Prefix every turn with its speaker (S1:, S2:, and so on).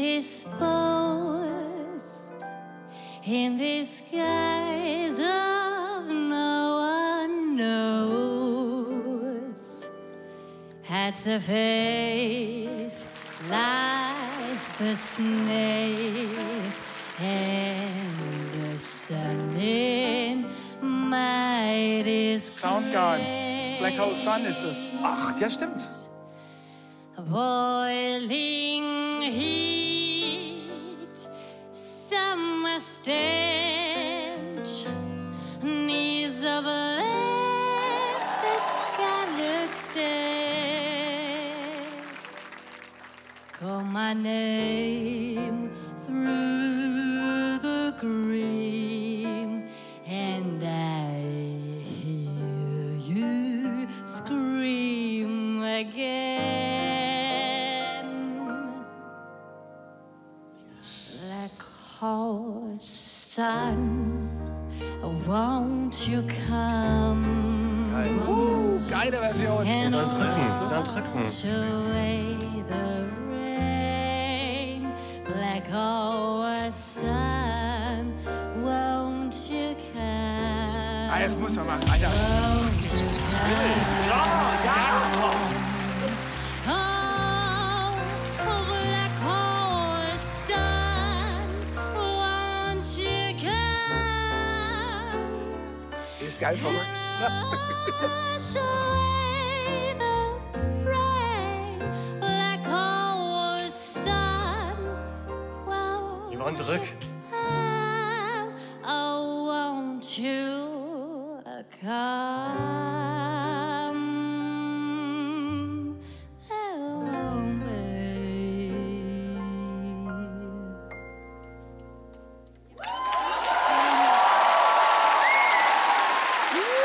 S1: exposed in this guise of no one knows. At the face lies the snake and the sun in might is
S2: Soundgarden. Black Hole Sun ist es.
S3: Ach, ja, stimmt.
S1: Boiling heat, summer stench, knees of left the dead. Call my name through Oh, son, won't you come? Geil.
S2: Uh, geile Version.
S1: Und
S4: dann drücken. Dann drücken.
S1: Like oh, son, won't you come?
S2: Ah, das muss man machen, Alter. Ist geil verrückt.
S1: Wash away the rain, black horse sun, won't
S4: Yvonne, drück.
S1: come? Oh, won't you come?